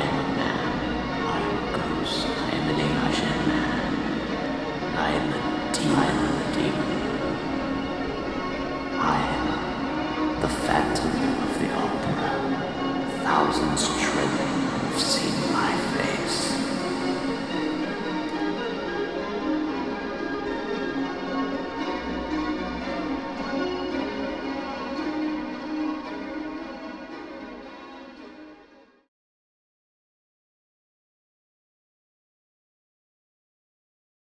I am a man. I am a ghost. I am an Asian man. I am a demon. I am a demon. I am the phantom of the opera. Thousands